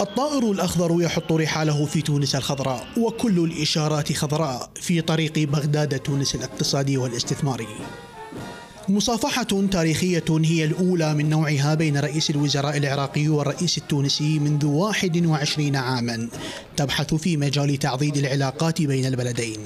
الطائر الأخضر يحط رحاله في تونس الخضراء وكل الإشارات خضراء في طريق بغداد تونس الاقتصادي والاستثماري. مصافحة تاريخية هي الأولى من نوعها بين رئيس الوزراء العراقي والرئيس التونسي منذ 21 عاما تبحث في مجال تعضيد العلاقات بين البلدين.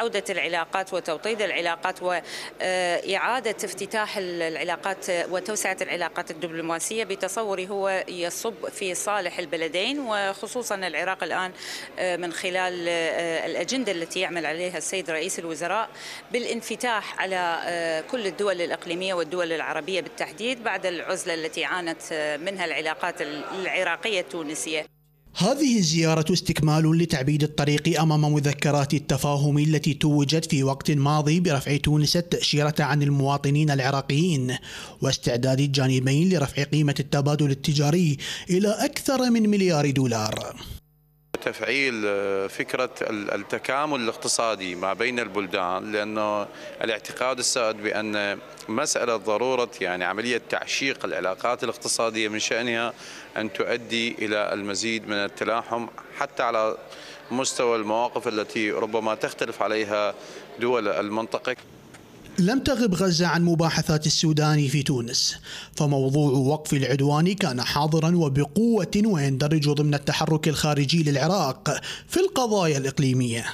عودة العلاقات وتوطيد العلاقات وإعادة افتتاح العلاقات وتوسعة العلاقات الدبلوماسية بتصوري هو يصب في صالح البلدين وخصوصا العراق الآن آه، من خلال آه، الأجندة التي يعمل عليها السيد رئيس الوزراء بالانفتاح على آه، كل الدول الإقليمية والدول العربية بالتحديد بعد العزلة التي عانت منها العلاقات العراقية التونسية. هذه الزيارة استكمال لتعبيد الطريق أمام مذكرات التفاهم التي توجت في وقت ماضي برفع تونس التأشيرة عن المواطنين العراقيين واستعداد الجانبين لرفع قيمة التبادل التجاري إلى أكثر من مليار دولار. تفعيل آه، فكرة التكامل الاقتصادي ما بين البلدان لأنه الاعتقاد السائد بأن مسألة ضرورة يعني عملية تعشيق العلاقات الاقتصادية من شأنها أن تؤدي إلى المزيد من التلاحم حتى على مستوى المواقف التي ربما تختلف عليها دول المنطقة. لم تغب غزة عن مباحثات السودان في تونس فموضوع وقف العدوان كان حاضرا وبقوة ويندرج ضمن التحرك الخارجي للعراق في القضايا الإقليمية.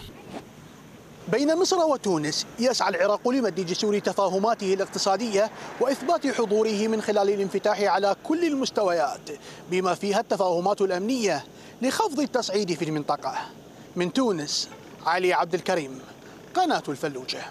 بين مصر وتونس يسعى العراق لمد جسور تفاهماته الاقتصادية وإثبات حضوره من خلال الانفتاح على كل المستويات بما فيها التفاهمات الأمنية لخفض التصعيد في المنطقة. من تونس علي عبد الكريم قناة الفلوجة.